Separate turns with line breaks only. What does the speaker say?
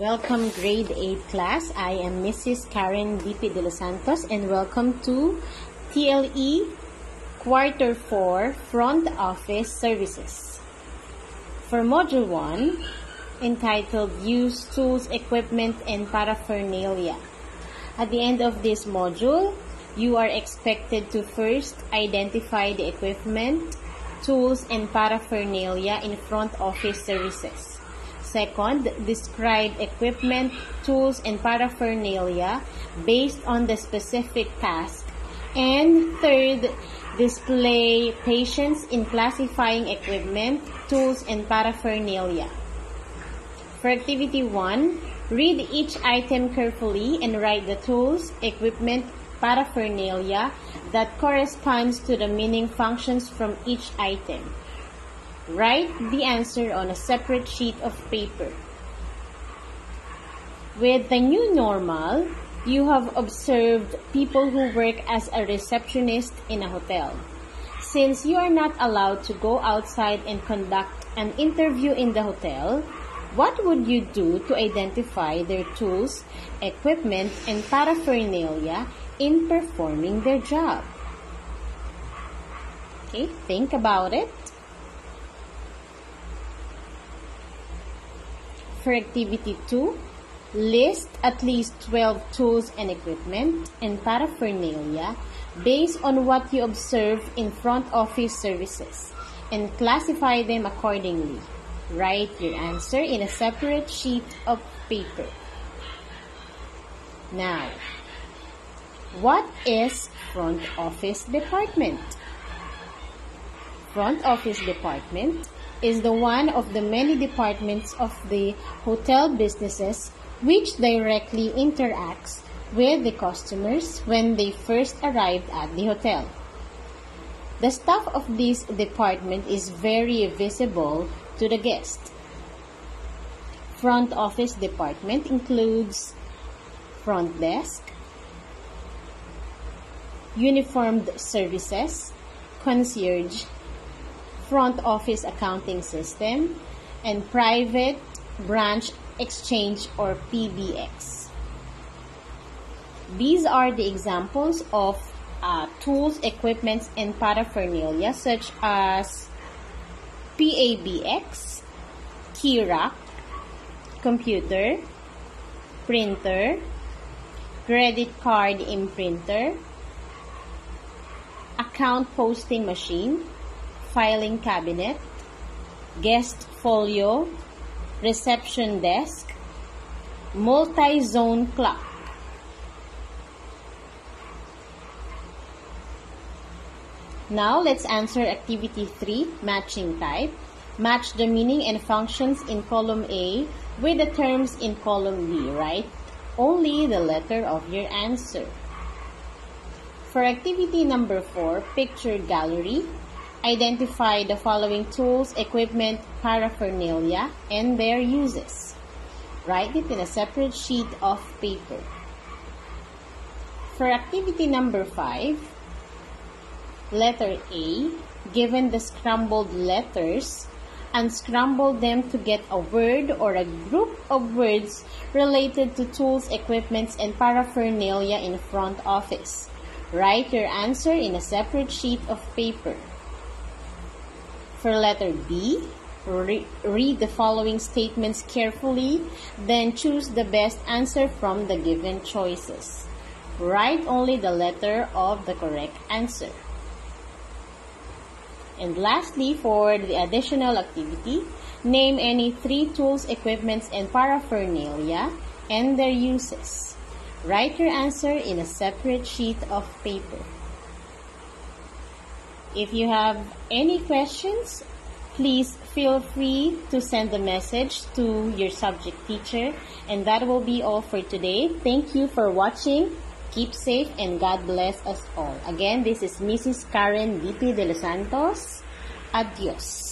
Welcome grade 8 class. I am Mrs. Caren DP de los Santos and welcome to TLE quarter 4 front office services. For module 1 entitled use tools, equipment and paraphernalia. At the end of this module, you are expected to first identify the equipment, tools and paraphernalia in front office services. Second, describe equipment, tools, and paraphernalia based on the specific task. And third, display patience in classifying equipment, tools, and paraphernalia. For activity 1, read each item carefully and write the tools, equipment, paraphernalia that corresponds to the meaning functions from each item. Write the answer on a separate sheet of paper. With the new normal, you have observed people who work as a receptionist in a hotel. Since you are not allowed to go outside and conduct an interview in the hotel, what would you do to identify their tools, equipment, and paraphernalia in performing their job? Okay, think about it. For activity 2, list at least 12 tools and equipment and paraphernalia based on what you observe in front office services and classify them accordingly. Write your answer in a separate sheet of paper. Now, what is front office department? Front office department is the one of the many departments of the hotel businesses which directly interacts with the customers when they first arrived at the hotel. The staff of this department is very visible to the guest. Front office department includes front desk, uniformed services, concierge, front office accounting system, and private branch exchange or PBX. These are the examples of uh, tools, equipments, and paraphernalia such as PABX, key rack, computer, printer, credit card imprinter, account posting machine, filing cabinet, guest folio, reception desk, multi-zone clock. Now, let's answer activity 3, matching type. Match the meaning and functions in column A with the terms in column B, right? Only the letter of your answer. For activity number 4, picture gallery, identify the following tools, equipment, paraphernalia, and their uses. Write it in a separate sheet of paper. For activity number 5, letter A, given the scrambled letters, unscramble them to get a word or a group of words related to tools, equipments, and paraphernalia in front office. Write your answer in a separate sheet of paper. For letter B, re read the following statements carefully, then choose the best answer from the given choices. Write only the letter of the correct answer. And lastly, for the additional activity, name any three tools, equipments, and paraphernalia and their uses. Write your answer in a separate sheet of paper. If you have any questions, please feel free to send a message to your subject teacher. And that will be all for today. Thank you for watching. Keep safe and God bless us all. Again, this is Mrs. Karen DP de los Santos. Adios.